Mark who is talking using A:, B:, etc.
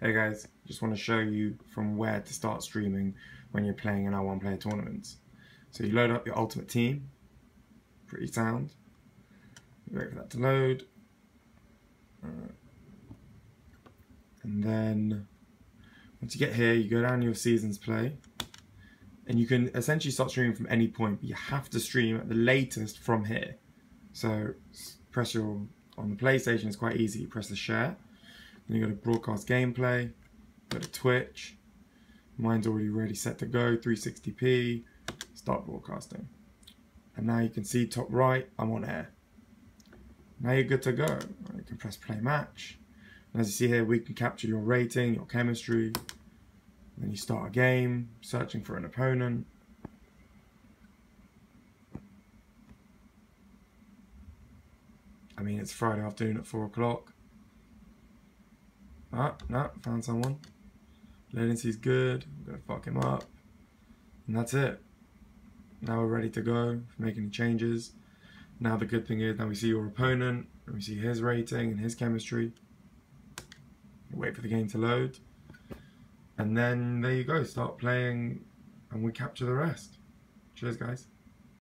A: Hey guys, just want to show you from where to start streaming when you're playing in our one player tournaments. So you load up your ultimate team, pretty sound. You wait for that to load. Uh, and then once you get here, you go down your seasons play. And you can essentially start streaming from any point, but you have to stream at the latest from here. So press your, on the PlayStation, it's quite easy. You press the share then you go to broadcast gameplay, go to Twitch. Mine's already ready set to go, 360p, start broadcasting. And now you can see top right, I'm on air. Now you're good to go. You can press play match. And as you see here, we can capture your rating, your chemistry. Then you start a game, searching for an opponent. I mean, it's Friday afternoon at 4 o'clock. Ah, no, found someone. Latency's good. I'm gonna fuck him up. And that's it. Now we're ready to go for making changes. Now the good thing is now we see your opponent, and we see his rating and his chemistry. Wait for the game to load. And then there you go, start playing and we capture the rest. Cheers guys.